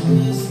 Christmas.